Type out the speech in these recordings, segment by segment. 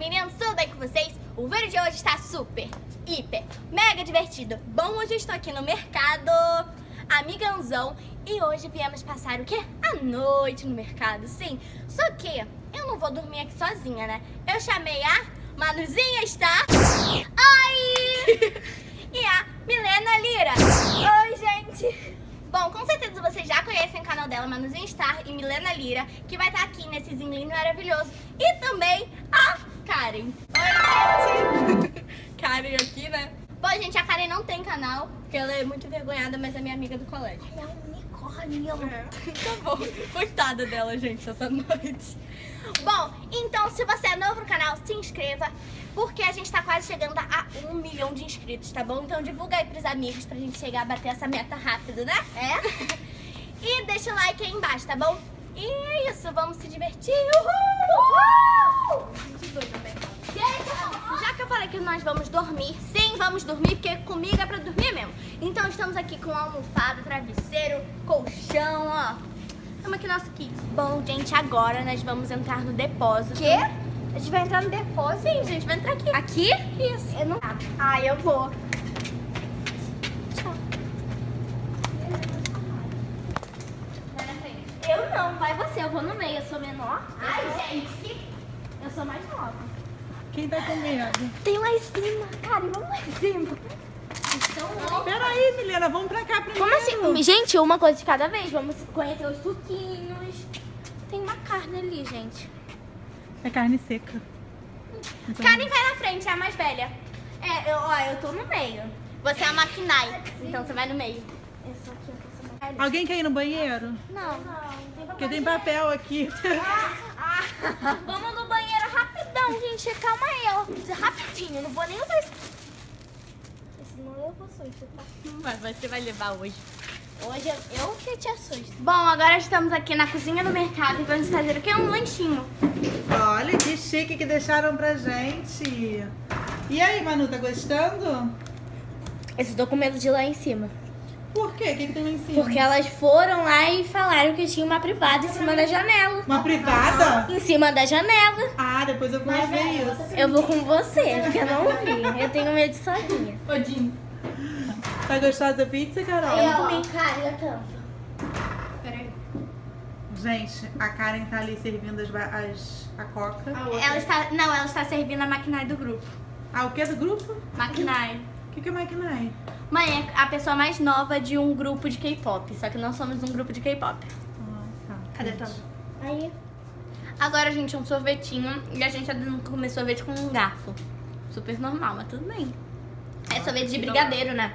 meninas, tudo bem com vocês? O vídeo de hoje está super, hiper, mega divertido. Bom, hoje eu estou aqui no mercado Amiganzão e hoje viemos passar o quê? A noite no mercado, sim. Só que eu não vou dormir aqui sozinha, né? Eu chamei a Manuzinha está... Oi! e a Milena Lira. Oi, gente! Bom, com certeza vocês já conhecem o canal dela, Manuzinha Star e Milena Lira, que vai estar aqui nesse lindo maravilhoso. E também a Karen. Oi, gente! Karen aqui, né? Bom, gente, a Karen não tem canal, porque ela é muito envergonhada, mas é minha amiga do colégio. Ela é um unicórnio. É. tá bom. Coitada dela, gente, essa noite. Bom, então se você é novo no canal, se inscreva, porque a gente tá quase chegando a um milhão de inscritos, tá bom? Então divulga aí pros amigos pra gente chegar a bater essa meta rápido, né? É? E deixa o like aí embaixo, tá bom? E é isso, vamos se divertir. Uhul! Uhul! Gente, já que eu falei que nós vamos dormir, sim, vamos dormir, porque comigo é pra dormir mesmo. Então estamos aqui com almofada, travesseiro, colchão, ó. Estamos aqui no nosso kit. Bom, gente, agora nós vamos entrar no depósito. Quê? A gente vai entrar no depósito? Sim, gente, vai entrar aqui. Aqui? Isso. Eu não... Ah, eu vou. Tchau. Eu não, vai você, eu vou no meio, eu sou menor. Ai, gente. Eu sou mais nova. Quem tá com medo? Tem lá em cima. Cara, vamos lá em cima. Então, Peraí, Milena, vamos pra cá primeiro. Como assim? Gente, uma coisa de cada vez. Vamos conhecer os suquinhos. Tem uma carne ali, gente. É carne seca. Então... Karen vai na frente, é a mais velha. É, eu, ó, eu tô no meio. Você é a maquinai, então você vai no meio. Eu sou aqui, eu sou mais velha. Alguém quer ir no banheiro? Não, não. Tem Porque tem papel aqui. Ah, ah. Vamos no rapidão, gente. Calma aí, ó. Rapidinho, não vou nem usar isso. Senão eu vou tá? Mas você vai levar hoje. Hoje eu, eu que te assusto. Bom, agora estamos aqui na cozinha do mercado e vamos fazer o que? Um lanchinho. Olha que chique que deixaram pra gente. E aí, Manu, tá gostando? Eu estou com medo de ir lá em cima. Por quê? O que, que tem lá em cima? Porque elas foram lá e falaram que tinha uma privada em cima da janela. Uma privada? Em cima da janela. Ah, depois eu vou ver isso. Eu vou com você, porque eu não vi. Eu tenho medo de sozinha. Odinho. Tá gostosa a pizza, Carol? Eu comi, cara, eu tampo. Peraí. Gente, a Karen tá ali servindo as, as, a coca. Ela está, não, ela está servindo a maquinária do grupo. Ah, o que do grupo? Maquinária. O que, que é maquinária? Mãe, é a pessoa mais nova de um grupo de K-pop. Só que nós somos um grupo de K-pop. Ah, tá. Cadê tanto? Aí. Agora, gente, um sorvetinho. E a gente tá dando comer sorvete com um garfo. Super normal, mas tudo bem. É sorvete de brigadeiro, né?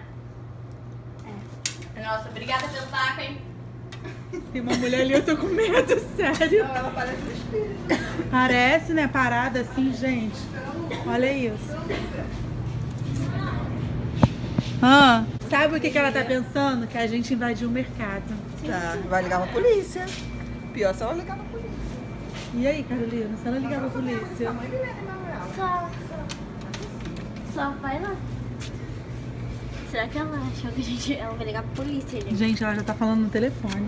É. Nossa, obrigada pelo taco, hein? Tem uma mulher ali, eu tô com medo, sério. Não, ela parece um espírito. Parece, né? Parada assim, gente. Olha isso. Ah, sabe o que, que ela tá pensando? Que a gente invadiu o mercado. Tá, vai ligar pra polícia. Pior se ela ligar pra polícia. E aí, Carolina, se ela ligar pra polícia? Só. Só vai lá. Será que ela achou que a gente ela vai ligar pra polícia? Gente, Gente, ela já tá falando no telefone.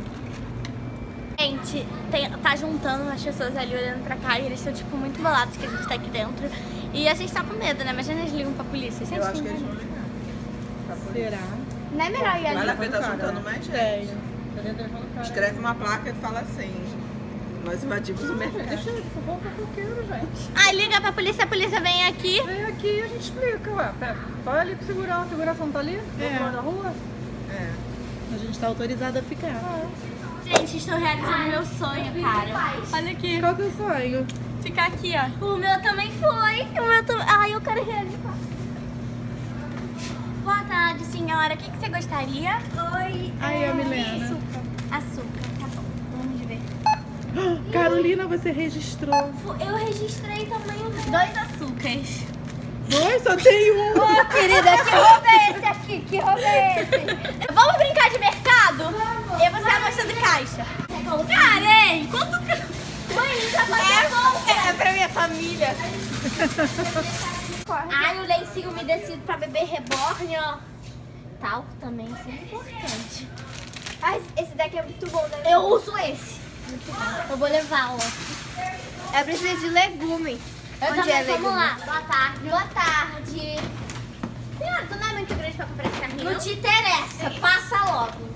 gente tem- tá juntando umas pessoas ali olhando pra cá e eles estão, tipo, muito bolados que a gente tá aqui dentro. E a gente tá com medo, né? Imagina eles ligam pra polícia. Gente, Eu acho que eles vão ligar. Será? Não é melhor ir Vai ali? lá ver, tá juntando mais gente. Tá. Escreve uma placa e fala assim. Nós invadimos o mercado. Deixa favor, fofoqueiro, gente. Ai, liga pra polícia, a polícia vem aqui. Vem aqui e a gente explica, ué. Pera, Vai ali com segurança, segurança não tá ali? É. Na rua? É. A gente tá autorizada a ficar. Gente, estou realizando meu sonho, cara. Olha aqui. Qual que é o sonho? Ficar aqui, ó. O meu também foi. O meu também. Ai, eu quero realizar. Boa tarde, senhora. O que, que você gostaria? Oi. Aí, é, a Milena. Açúcar. Açúcar, tá bom. Vamos ver. Carolina, você registrou. Eu registrei também dois açúcares. Dois? Só tem um. Ô, querida, que roubo é esse aqui? Que roubo é esse? Vamos brincar de mercado? Eu vou ser a moça de caixa. Karen, quanto... que- Mãe, já pagou É, é pra minha família. Ai, o lencinho umedecido pra beber reborn, ó. Talco também, isso é importante. Ai, esse daqui é muito bom, né? Eu uso esse. Eu vou levar, ó. Eu preciso de legume. Eu Bom também, dia, vamos lá. Boa tarde. Boa tarde. Senhora, tu não é muito grande pra comprar esse carrinho? Não te interessa, passa logo.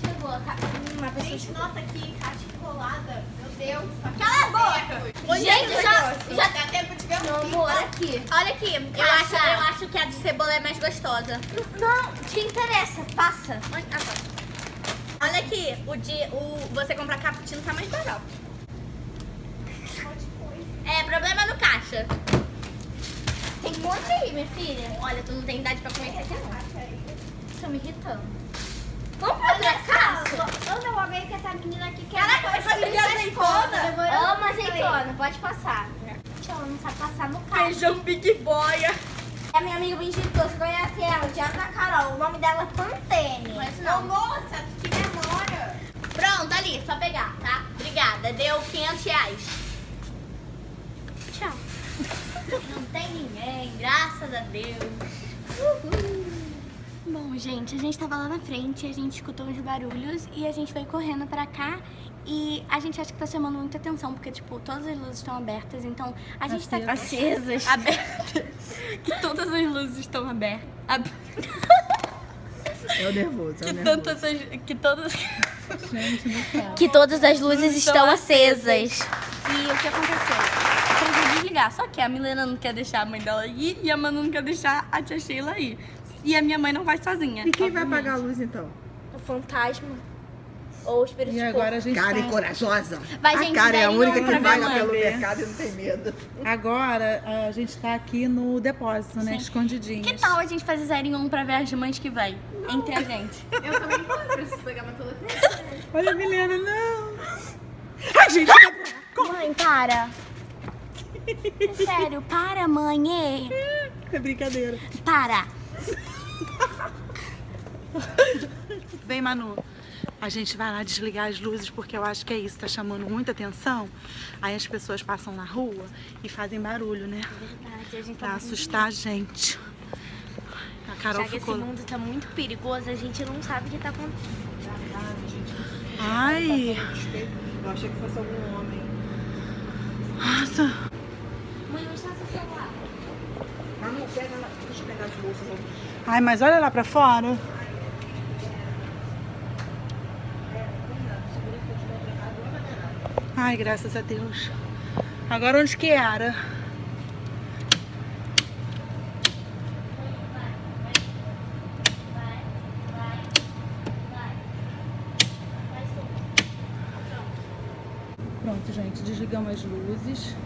Chegou, tá? Uma pessoa Gente, nossa, que caixa enrolada. Deus. Cala a boca! Gente, já, já dá tempo de ver um amor, aqui. Olha aqui, eu acho, eu acho que a de cebola é mais gostosa. Não, te interessa, passa. Ah, tá. Olha aqui, o de o você comprar cappuccino tá mais barato. É, problema no caixa. Tem um monte aí, minha filha. Olha, tu não tem idade pra comer isso aqui não. Tô me irritando. Vamos pra outra Anda logo aí que essa menina aqui quer. Caraca, vai fazer de azeitona? Demorou Amo azeitona, pode passar. Ela não sabe passar no caixa. Feijão Big Boy. É minha amiga Benjito, você conhece ela, Diana Carol. O nome dela é Pantene. Conhece Ô, moça, que demora. Pronto, ali, só pegar, tá? Obrigada, deu 500 reais. Tchau. Não tem ninguém, graças a Deus. Bom, gente, a gente tava lá na frente, a gente escutou uns barulhos e a gente veio correndo pra cá. E a gente acha que tá chamando muita atenção, porque, tipo, todas as luzes estão abertas, então a gente tá acesas. Abertas. que todas as luzes estão abertas. Ab- É o nervoso, é o que, nervoso. tantas as, que todas. Gente do céu. que todas as luzes estão acesas. E o que aconteceu? Eu consegui desligar, só que a Milena não quer deixar a mãe dela ir e a Manu não quer deixar a tia Sheila ir. E a minha mãe não vai sozinha. E quem vai obviamente. apagar a luz então? O fantasma. Ou o espírito E de agora a gente Cara tá... corajosa. Vai, a gente, cara é a única pra que vai a pelo mãe. mercado e não tem medo. Agora a gente tá aqui no depósito, né? Sim. Escondidinhos. Que tal a gente fazer 0 em 1 pra ver as mães que vem? Entre a gente. Eu também vou, preciso pegar meu telefone. Olha a Milena, não. Ai, gente, Mãe, para. Sério, para, mãe. é brincadeira. Para. Bem, Manu, a gente vai lá desligar as luzes porque eu acho que é isso, tá chamando muita atenção. Aí as pessoas passam na rua e fazem barulho, né? Verdade, a gente Pra assustar a gente. A Carol Já que esse ficou. mundo tá muito perigoso, a gente não sabe o que tá acontecendo. Ai, Eu achei que fosse algum homem. nossa. Mãe, onde está seu celular? Manu, pega lá. Deixa eu pegar as bolsas. Ai, mas olha lá pra fora. Ai, graças a Deus. Agora onde que era? Pronto, gente, desligamos as luzes.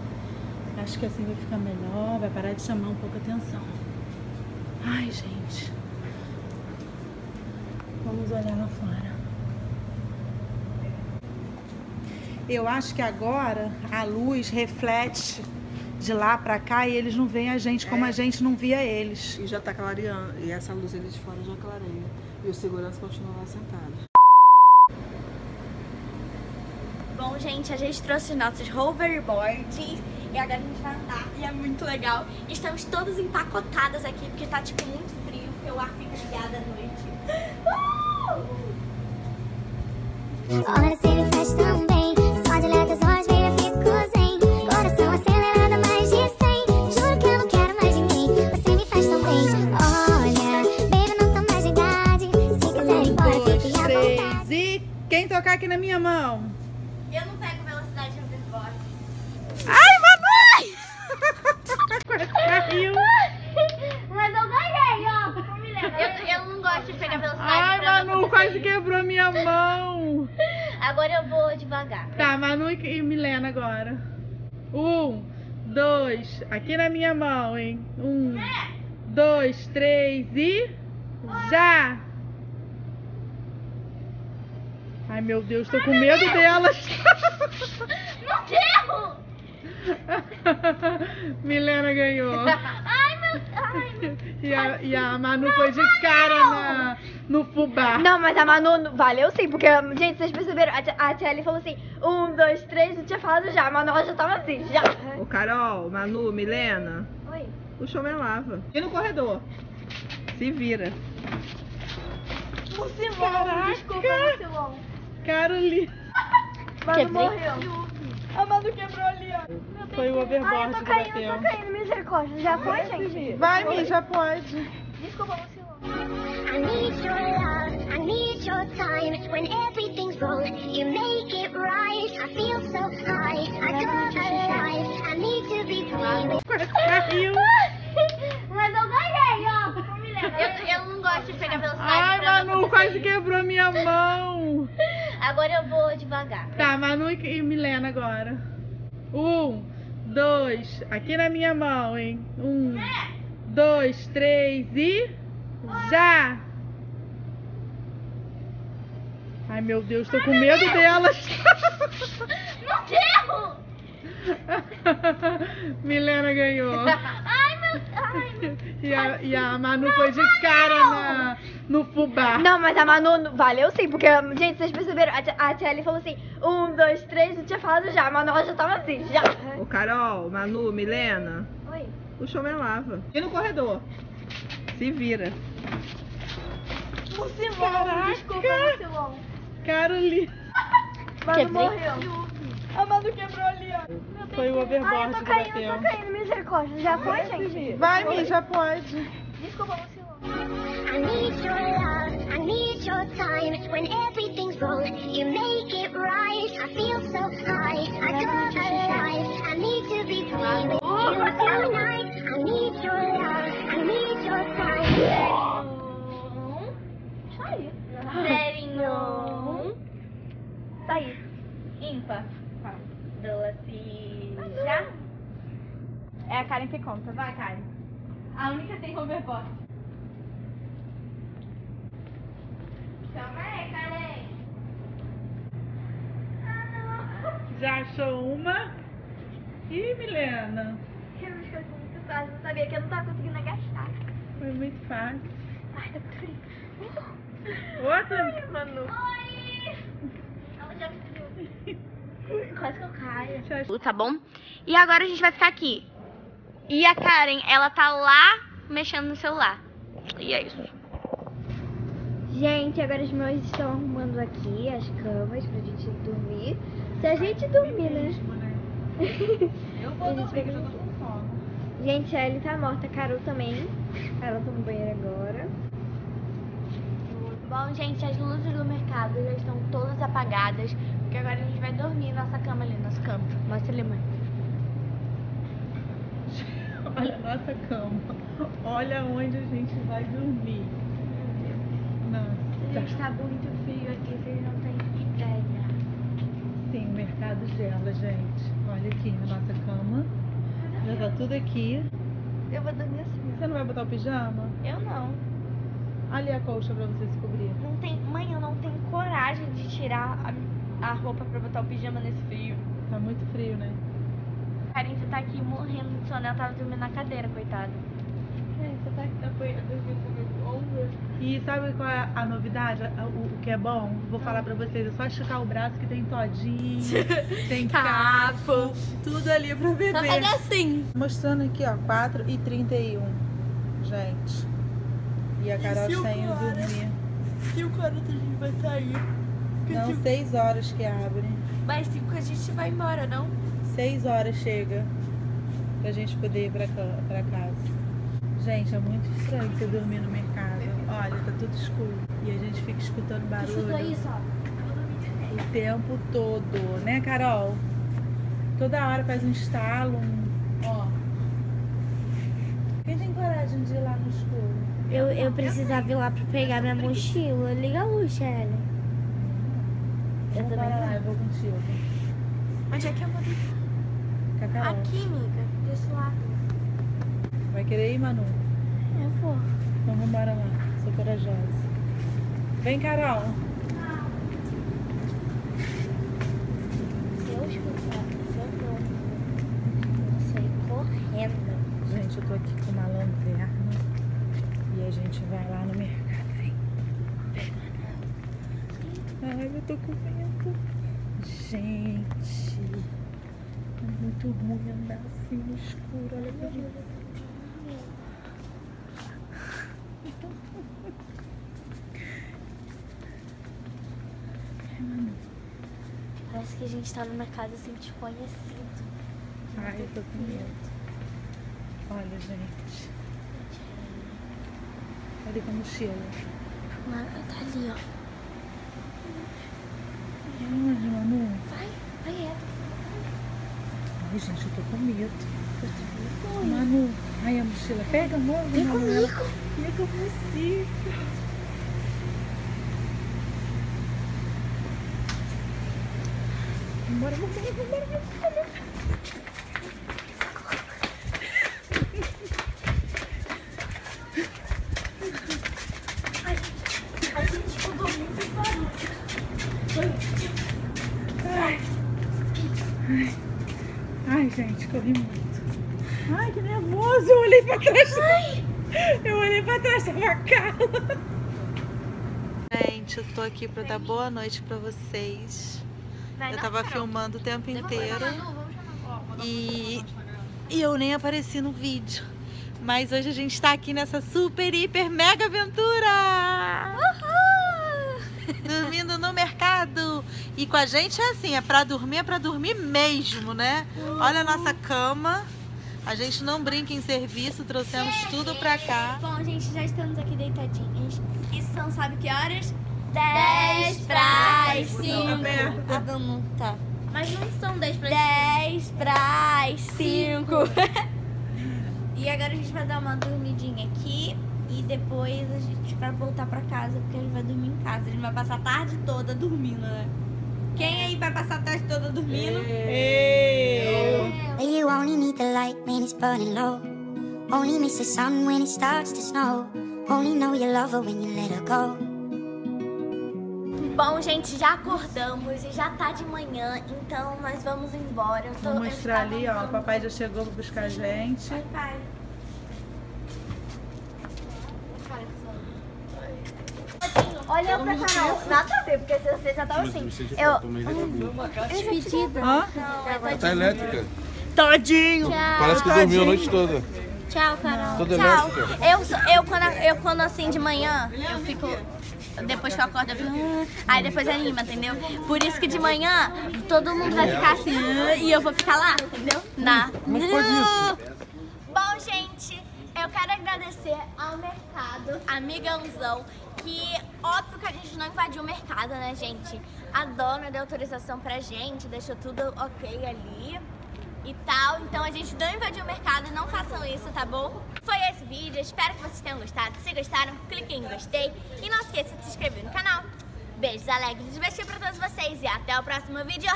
Acho que assim vai ficar melhor, vai parar de chamar um pouco a atenção. Ai, gente. Vamos olhar lá fora. Eu acho que agora a luz reflete de lá pra cá e eles não veem a gente como a gente não via eles. E já tá clareando. E essa luz ali de fora já clareia. E o segurança continua lá sentado. Bom, gente, a gente trouxe nossos hoverboards e agora a gente vai andar e é muito legal. Estamos todas empacotadas aqui porque tá, tipo, muito frio, porque o ar fica ligado à noite. Olha se ele faz tão bem Só de olhar teus olhos eu fico zen. Coração acelerado mais de 100 Juro que eu não quero mais ninguém. Você me faz tão bem. Olha, baby não tô mais de idade. Se quiser ir embora fique à vontade. e quem tocar aqui na minha mão? Eu não pego velocidade no hoverboard. Ai, mamãe! Quase caiu. Mas eu ganhei, ó. Eu, eu não gosto de pegar velocidade Ai, pra não Manu, quase acontecer. quebrou minha mão. Agora eu vou devagar. Tá, Manu e e Milena agora. Um, dois, aqui na minha mão, hein? Um, dois, três e. Já! Ai, meu Deus, tô com medo delas. Não deu! Milena ganhou. Ai, meu... Ai, E a, e a Manu foi de cara na, no fubá. Não, mas a Manu valeu sim, porque, gente, vocês perceberam? A tia, a tia Ali falou assim: um, dois, três, eu tinha falado já. A Manu ela já tava assim, já. Ô, Carol, Manu, Milena, Oi. o show me lava. E no corredor? Se vira. Mucilon, desculpa, Mucilon. Carolina. Manu Quer ver? morreu. A Manu quebrou ali, ó. Foi o Ai, eu overboard tô que caindo, eu tô caindo, misericórdia. Já foi, gente? Vai, Mi, já pode. Desculpa, vacilou. I need your love, I need your time. When everything's wrong, you make it right. I feel so high, I come alive. I need to be free. Mas eu ganhei, ó. Eu, eu não gosto de pegar velocidade. Ai, pra não Manu, quase quebrou minha mão. Agora eu vou devagar. Tá, Manu e e Milena agora. Um, dois, aqui na minha mão, hein? Um, dois, três e. Já! Ai meu Deus, tô com medo delas. Não deu! Milena ganhou. Ai, meu... Ai, E a, e a Manu foi de cara na, no fubá. Não, mas a Manu valeu sim, porque, gente, vocês perceberam, a, tia- a tia Ali falou assim, um, dois, três, não tinha falado já, a Manu ela já tava assim, já. Ô, Carol, Manu, Milena, Oi. puxou minha lava. E no corredor? Se vira. Mucilon, Caraca. desculpa, Mucilon. Carolina. Quebrei. morreu. A Manu quebrou ali, ó. Foi o Ai, eu overboard tô caindo, bateu. eu tô caindo, misericórdia. Já foi, gente? Vai, Mi, já pode. Desculpa, Mucilon. I need your love, I need your time. When everything's wrong, you make it right. I feel so high, I come alive. I need to be free with you É a Karen que conta. Vai, Karen. A única tem hoverboard. Chama aí, Karen. Já achou uma? Ih, Milena. Eu acho que foi muito fácil, eu sabia que eu não tava conseguindo agachar. Foi muito fácil. Ai, tá muito frio. Outra? Manu. Oi! Ela já viu. Quase que eu caio. Tá bom? E agora a gente vai ficar aqui. E a Karen, ela tá lá mexendo no celular. E é isso. Gente, agora os meus estão arrumando aqui as camas pra gente dormir. Se a gente dormir, né? Eu vou dormir, eu tô com sono. Gente, a Ellie tá morta, a Carol também. Ela tá no banheiro agora. Bom, gente, as luzes do mercado já estão todas apagadas. Porque agora a gente vai dormir nossa cama ali, nosso canto. Mostra ali, mãe. Olha a nossa cama. Olha onde a gente vai dormir. Nossa. Gente, tá muito frio aqui, vocês não têm ideia. Sim, o mercado gela, gente. Olha aqui na nossa cama. Já tá tudo aqui. Eu vou dormir assim. Você não vai botar o pijama? Eu não. Ali a colcha pra você se cobrir. Não tem. Mãe, eu não tenho coragem de tirar a, a roupa pra botar o pijama nesse frio. Tá muito frio, né? A Karen já tá aqui morrendo de sono. Ela tava dormindo na cadeira, coitada. Você tá aqui apoiando E sabe qual é a novidade? O, o que é bom? Vou falar pra vocês. É só esticar o braço que tem todinho, tem capo, tudo ali pra beber. assim. Mostrando aqui, ó, 4 e 31 Gente. E a Carol está indo dormir. 5 horas a gente vai sair. Não, 6 horas que abre. Mais 5 a gente vai embora, não? 6 horas chega pra gente poder ir pra, pra casa. Gente, é muito estranho você dormir no mercado. Olha, tá tudo escuro. E a gente fica escutando barulho ó. o tempo todo, né, Carol? Toda hora faz um estalo, um... ó. Quem tem coragem de ir lá no escuro? Eu, eu precisava ir lá pra pegar minha mochila. Liga a luz, Shelly. Eu Vamos também para lá, eu vou contigo. Onde é que eu vou Aqui, amiga. Desse lado. Vai querer ir, Manu? Eu vou. Vamos embora lá. Sou corajosa. Vem, Carol. Se eu escutar, se eu não, eu sair correndo. Gente, eu tô aqui com uma lanterna. E a gente vai lá no mercado. Vem. Vem, Manu. Ai, eu tô com medo. Gente. É muito ruim andar assim no escuro. Olha pra mim. Parece que a gente tá numa casa assim desconhecida. Ai, eu tô com medo. Olha, gente. Cadê com a mochila? Tá ali, ó. Onde, Manu? Vai, vai, é. Ai, gente, eu tô com medo. Manu, ai, a mochila. Pega, amor. Vem Manu. comigo. Vem com você. Bora, vamos, vamos, vamos, vamos, vamos. A gente escutou muito barulho. Ai, gente, corri muito. Ai, que nervoso. Eu olhei pra trás. Eu olhei pra trás, tava a Carla. Gente, eu tô aqui pra dar boa noite pra vocês. Vai, Eu não, tava filmando o tempo Vamos inteiro. E, e eu nem apareci no vídeo. Mas hoje a gente tá aqui nessa super, hiper, mega aventura! Mercado! E com a gente é assim, é pra dormir, é pra dormir mesmo, né? Olha a nossa cama. A gente não brinca em serviço, trouxemos tudo pra cá. Bom, gente, já estamos aqui deitadinhas. E são, sabe que horas? 10 pras 5. A Danu tá. Mas não são 10 pras 10 pras 5. e agora a gente vai dar uma dormidinha aqui. E depois a gente vai voltar pra casa, porque a gente vai dormir em casa. A gente vai passar a tarde toda dormindo, né? Quem aí vai passar a tarde toda dormindo? You only need the light when it's burning low. Only miss the sun when it starts to snow. Only know you love her when you let her go. Bom, gente, já acordamos e já tá de manhã, então nós vamos embora. Eu tô, Vou eu mostrar ali, ó. O papai já chegou pra buscar a gente. Oi, Olha pra Carol. Nada a ver, porque se você já tava assim. Eu. Despedida. Hã? Tá elétrica. Tadinho. Parece que dormiu a noite toda. Tchau, Carol. Toda Tchau. Eu, eu, quando, eu, quando assim de manhã, eu fico. Depois que eu acordo, eu fico. "Ah", Aí depois anima, entendeu? Por isso que de manhã todo mundo vai ficar assim. "Ah", E eu vou ficar lá, entendeu? Na. Bom, gente, eu quero agradecer ao mercado, amigãozão, que óbvio que a gente não invadiu o mercado, né, gente? A dona deu autorização pra gente, deixou tudo ok ali e tal. Então a gente não invadiu o mercado, não façam isso, tá bom? Foi esse vídeo, espero que vocês tenham gostado. Se gostaram, cliquem em gostei e não esqueça de se inscrever no canal. Beijos alegres beijos pra todos vocês e até o próximo vídeo.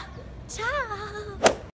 Tchau!